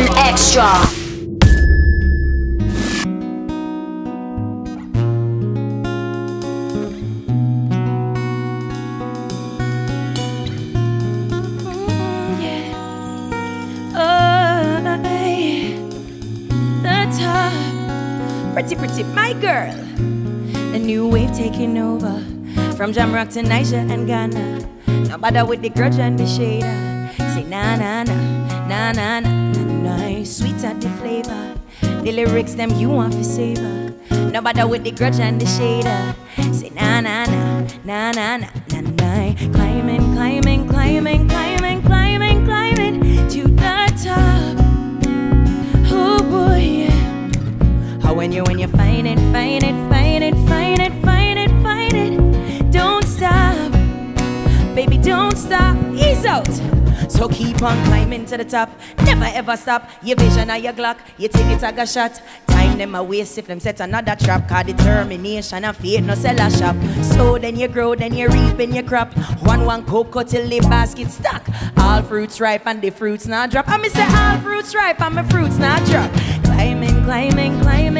one extra. Pretty, pretty, my girl. A new wave taking over from Jamrock to Niger and Ghana. No bother with the grudge and the shader. Say na, na na na na na. Sweet at the flavor. The lyrics them you want to savor. No bother with the grudge and the shader. Say na na na, na na na na na. Climbing, climbing, climbing, climbing, So keep on climbing to the top. Never ever stop. Your vision or your Glock, you take it like a shot. Time them a waste if them set another trap. Cause determination and faith no sell a shop. So then you grow, then you reap in your crop. One one cocoa till the basket stuck. All fruits ripe and the fruits not drop. I me say all fruits ripe and my fruits not drop. Climbing, climbing, climbing,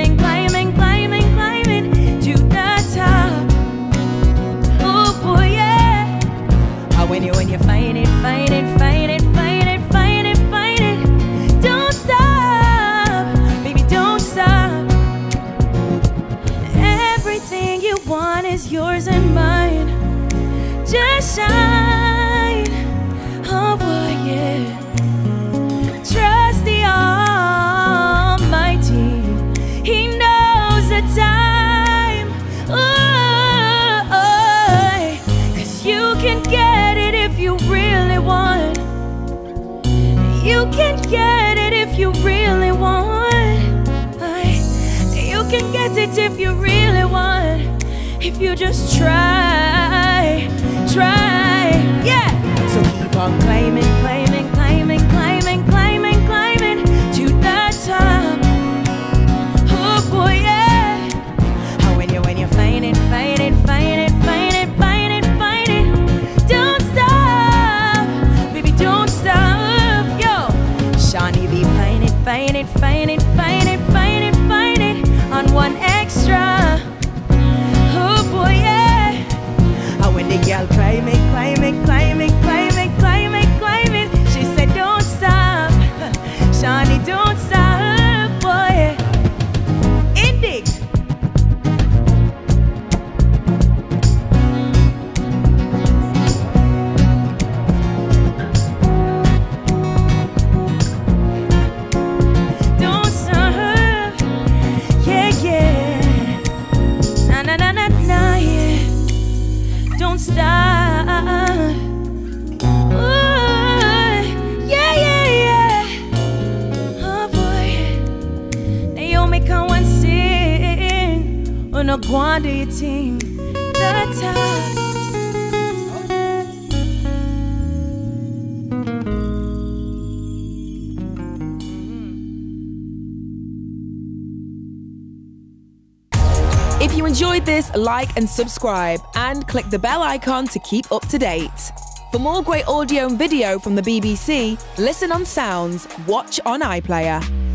is yours and mine. Just shine, oh boy, yeah. Trust the Almighty, He knows the time. Oh, cause you can get it if you really want. You can get it if you really want. You can get it if you really want. If you just try, try, yeah. So keep on climbing, climbing, climbing, climbing, climbing, climbing to the top. Oh boy, yeah. How when you when you find it, find it, find it, find it, find it, find it. Don't stop, baby, don't stop, yo. Seani B, find it, find it, find Sing on a team. Top. If you enjoyed this, like and subscribe, and click the bell icon to keep up to date. For more great audio and video from the BBC, listen on Sounds, watch on iPlayer.